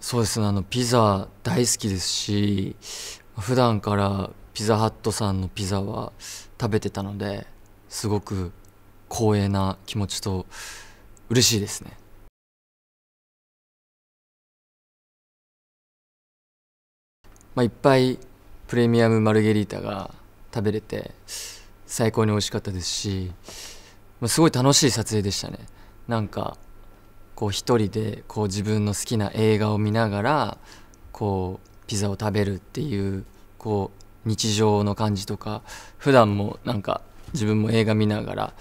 そうですねあのピザ大好きですし普段からピザハットさんのピザは食べてたのですごく光栄な気持ちと嬉しいですね。まあいっぱいプレミアムマルゲリータが食べれて最高に美味しかったですしまあすごい楽しい撮影でしたね。なんかこう一人でこう自分の好きな映画を見ながらこうピザを食べるっていうこう日常の感じとか普段もなんか自分も映画見ながら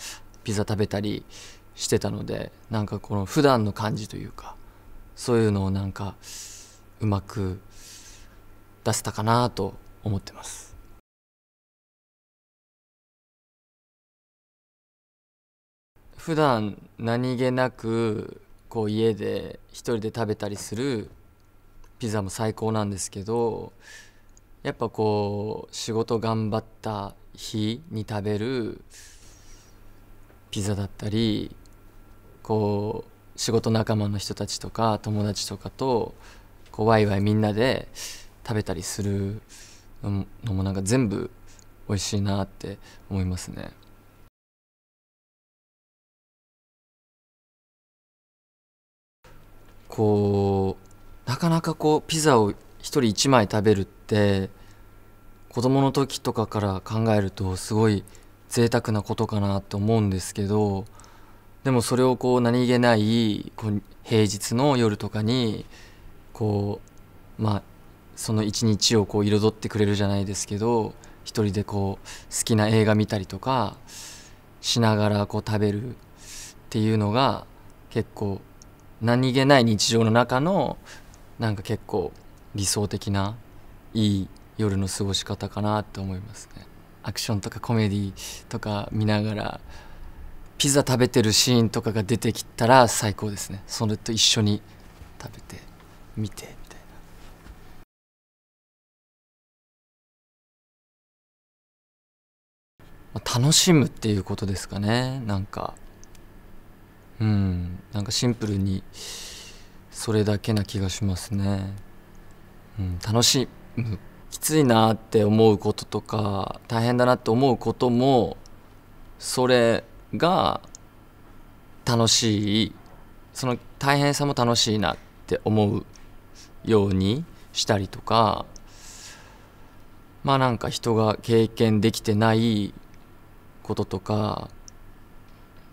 ピザ食べたりしてたのでなんかこの普段の感じというかそういうのをなんかうまく出せたかなと思ってます。普段何気なくこう家で一人で食べたりするピザも最高なんですけどやっぱこう仕事頑張った日に食べるピザだったりこう仕事仲間の人たちとか友達とかとこうワイワイみんなで食べたりするのもなんか全部美味しいなって思いますね。こうなかなかこうピザを1人1枚食べるって子供の時とかから考えるとすごい贅沢なことかなと思うんですけどでもそれをこう何気ないこう平日の夜とかにこうまあその一日をこう彩ってくれるじゃないですけど一人でこう好きな映画見たりとかしながらこう食べるっていうのが結構何気ない日常の中のなんか結構理想的ないい夜の過ごし方かなって思いますね。アクションとかコメディとか見ながらピザ食べてるシーンとかが出てきたら最高ですね。それと一緒に食べて見てみたいな。楽しむっていうことですかね。なんかうん。なんかシンプルにそれだけな気がしますね、うん、楽しむきついなって思うこととか大変だなって思うこともそれが楽しい。その大変さも楽しいなって思うようにしたりとかまあなんか人が経験できてないこととか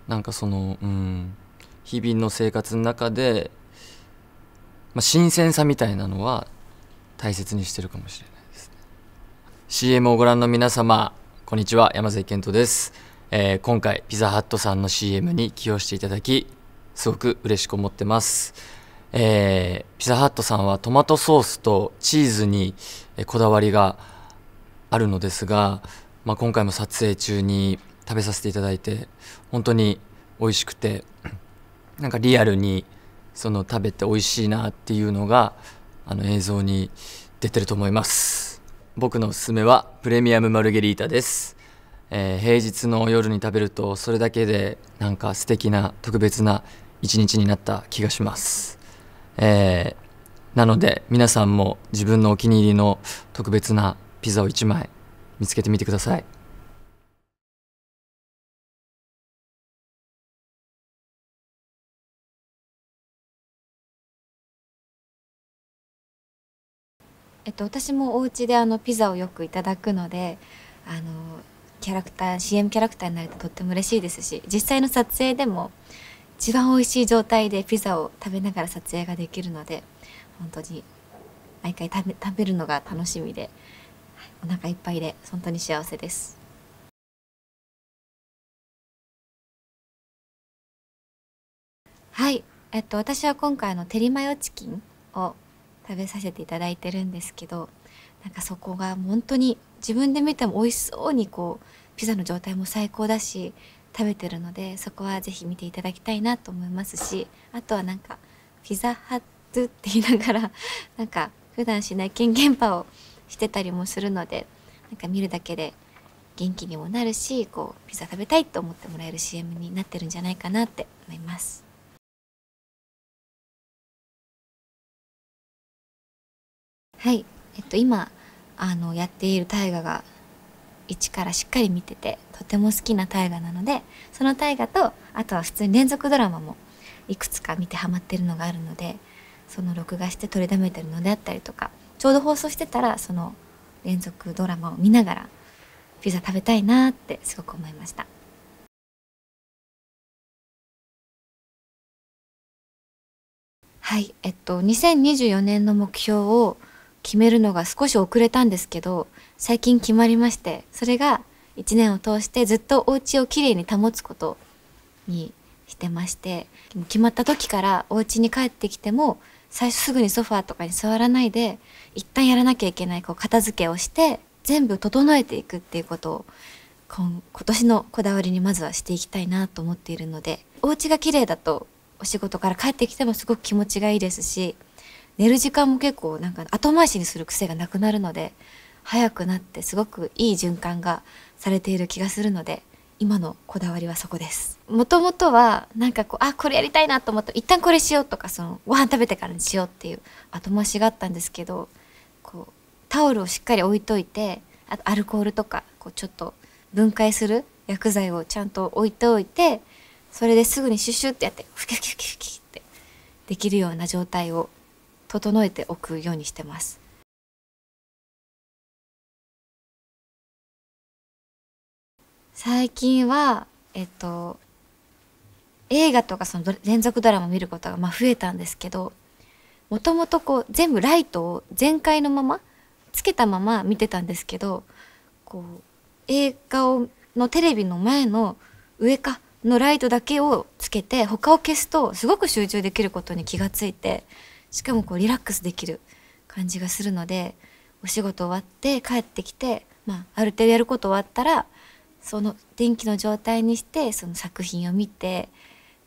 なんかそのうん日々の生活の中で、まあ、新鮮さみたいなのは大切にしてるかもしれないですね。CM をご覧の皆様こんにちは。山崎健人です、えー、今回ピザハットさんの CM に起用していただきすごく嬉しく思ってます。えー、ピザハットさんはトマトソースとチーズにこだわりがあるのですが、まあ、今回も撮影中に食べさせていただいて本当に美味しくて なんかリアルにその食べて美味しいなっていうのがあの映像に出てると思います。僕のおすすめはプレミアムマルゲリータです、えー、平日の夜に食べるとそれだけでなんか素敵な特別な一日になった気がします、えー、なので皆さんも自分のお気に入りの特別なピザを1枚見つけてみてください。えっと、私もお家であのピザをよくいただくのであのキャラクター CM キャラクターになれてとっても嬉しいですし実際の撮影でも一番美味しい状態でピザを食べながら撮影ができるので本当に毎回食べ食べるのが楽しみで、お腹いっぱいで本当に幸せです。はい、えっと、私は今回のテリマヨチキンを食べさせていただいてるんですけどなんかそこが本当に自分で見ても美味しそうにこうピザの状態も最高だし食べてるのでそこは是非見ていただきたいなと思いますしあとはなんかピザハットって言いながら なんか普段しない金言パをしてたりもするのでなんか見るだけで元気にもなるしこうピザ食べたいと思ってもらえる CM になってるんじゃないかなって思います。はい。えっと今あのやっている大河が一からしっかり見ててとても好きな大河なのでその大河とあとは普通に連続ドラマもいくつか見てハマってるのがあるのでその録画して取りだめてるのであったりとかちょうど放送してたらその連続ドラマを見ながらピザ食べたいなってすごく思いました。はい。えっと2024年の目標を決めるのが少し遅れたんですけど最近決まりましてそれが1年を通してずっとお家をきれいに保つことにしてまして決まった時からお家に帰ってきても最初すぐにソファーとかに座らないで一旦やらなきゃいけないこう片付けをして全部整えていくっていうことを今年のこだわりにまずはしていきたいなと思っているのでお家が綺麗だとお仕事から帰ってきてもすごく気持ちがいいですし寝る時間も結構なんか後回しにする癖がなくなるので早くなってすごくいい循環がされている気がするので今のこだわりはそこです。もともとはなんかこうあこれやりたいなと思ったら一旦これしようとかそのご飯食べてからにしようっていう後回しがあったんですけどこうタオルをしっかり置いといてあとアルコールとかこうちょっと分解する薬剤をちゃんと置いておいてそれですぐにシュッシュってやってフキフキフキフキってできるような状態を整えておくようにしてます。最近はえっと映画とかその連続ドラマ見ることがまあ増えたんですけどもともとこう全部ライトを全開のままつけたまま見てたんですけどこう映画をのテレビの前の上かのライトだけをつけて他を消すとすごく集中できることに気がついてしかもこうリラックスできる感じがするのでお仕事終わって帰ってきて、まあ、ある程度やること終わったらその電気の状態にしてその作品を見て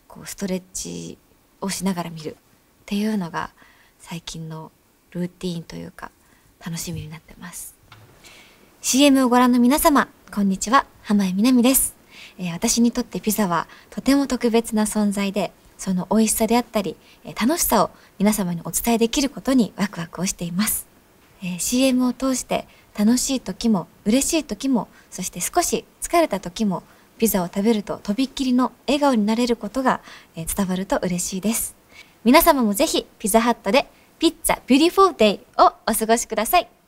こうストレッチをしながら見る。っていうのが最近のルーティーンというか楽しみになってます。CM をご覧の皆様こんにちは。浜江みなみです、えー、私にとってピザはとても特別な存在でその美味しさであったり、え、楽しさを皆様にお伝えできることにワクワクをしています、えー、CM を通して楽しい時も嬉しい時もそして少し疲れた時もピザを食べるととびっきりの笑顔になれることが、え伝わると嬉しいです。皆様もぜひピザハットで Pizza Beautiful Day をお過ごしください。